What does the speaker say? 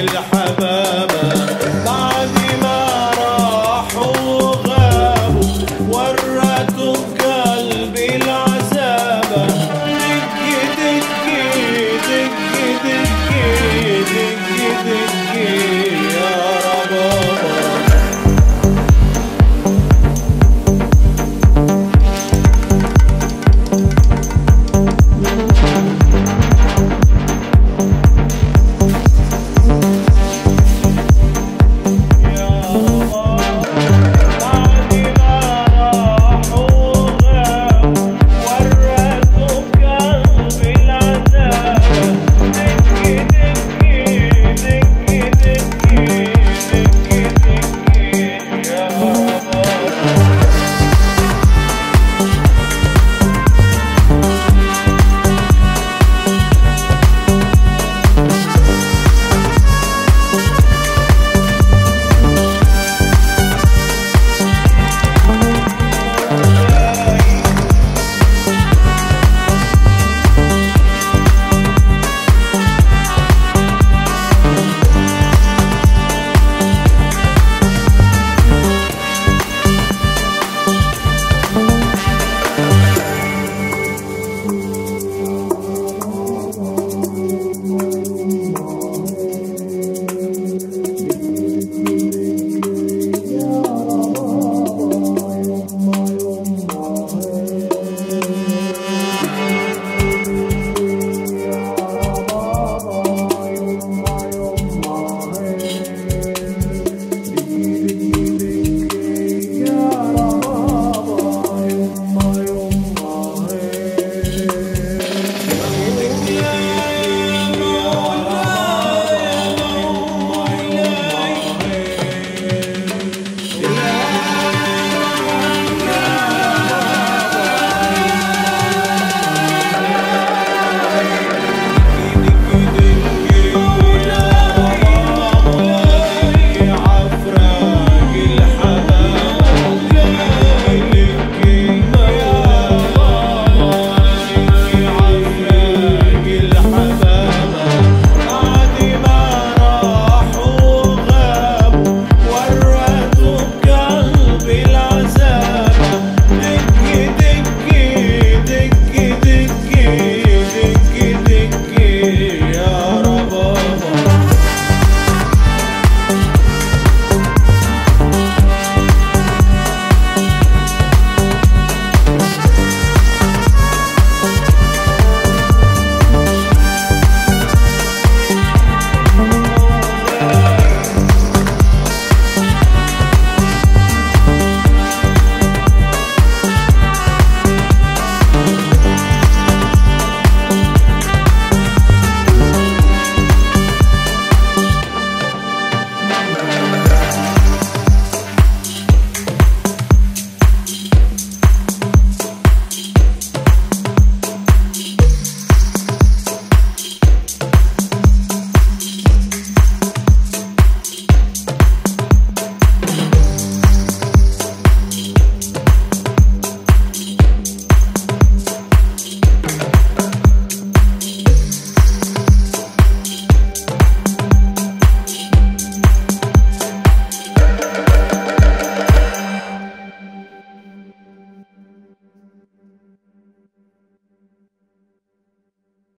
الحياة